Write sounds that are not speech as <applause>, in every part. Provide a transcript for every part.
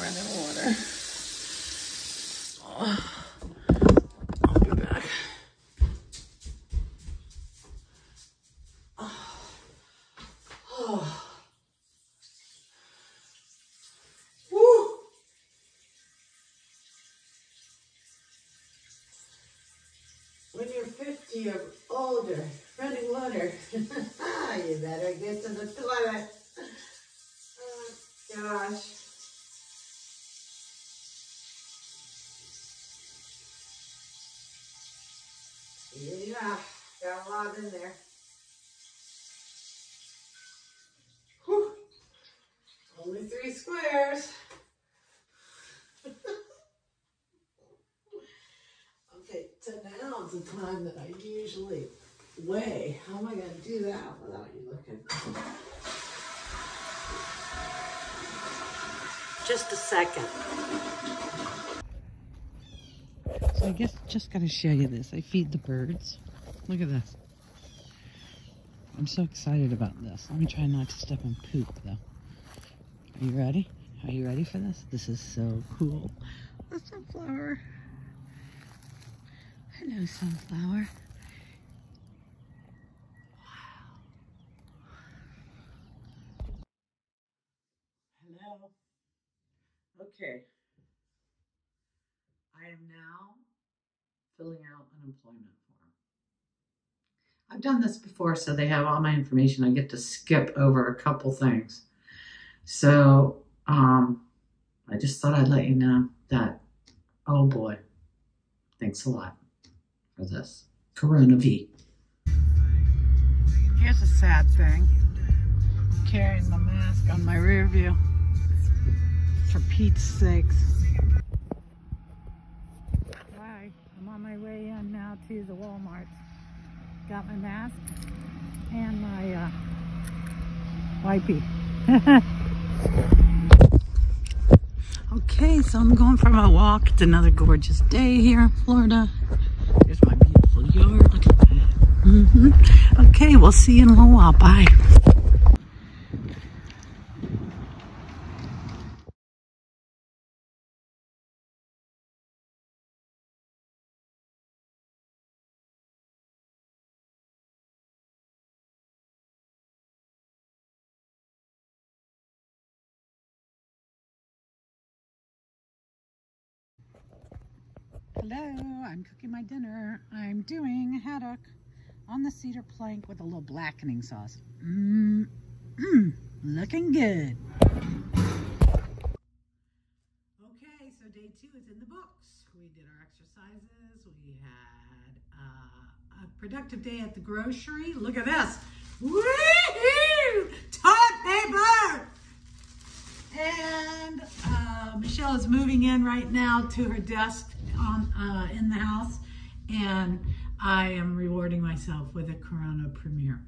running water. Oh. When you're 50 or older, running water, <laughs> you better get to the toilet. Yeah, got a lot in there. Whew. Only three squares. <laughs> okay, so now's the time that I usually weigh. How am I going to do that without you looking? Just a second. I guess just gotta show you this. I feed the birds. Look at this. I'm so excited about this. Let me try not to step in poop though. Are you ready? Are you ready for this? This is so cool. A sunflower. Hello, sunflower. Wow. Hello. Okay. I am now filling out an employment form. I've done this before, so they have all my information. I get to skip over a couple things. So um, I just thought I'd let you know that, oh boy, thanks a lot for this. Corona V. Here's a sad thing. I'm carrying my mask on my rear view. For Pete's sakes. Bye. I'm on my way in now to the Walmart. Got my mask and my uh, wipey. <laughs> okay, so I'm going for my walk. It's another gorgeous day here in Florida. Here's my beautiful yard. Look at that. Mm -hmm. Okay, we'll see you in a little while. Bye. Hello, I'm cooking my dinner. I'm doing a haddock on the cedar plank with a little blackening sauce. Mmm, mm, looking good. Okay, so day two is in the books. We did our exercises. We had uh, a productive day at the grocery. Look at this. Woohoo! Toilet paper! And uh, Michelle is moving in right now to her desk on uh, in the house, and I am rewarding myself with a Corona Premier.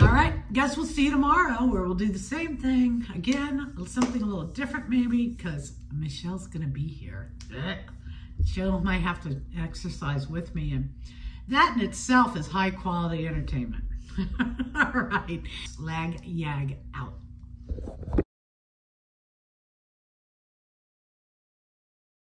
All right, guess we'll see you tomorrow where we'll do the same thing again, something a little different maybe because Michelle's gonna be here. She might have to exercise with me and that in itself is high quality entertainment. <laughs> All right, Lagyag out.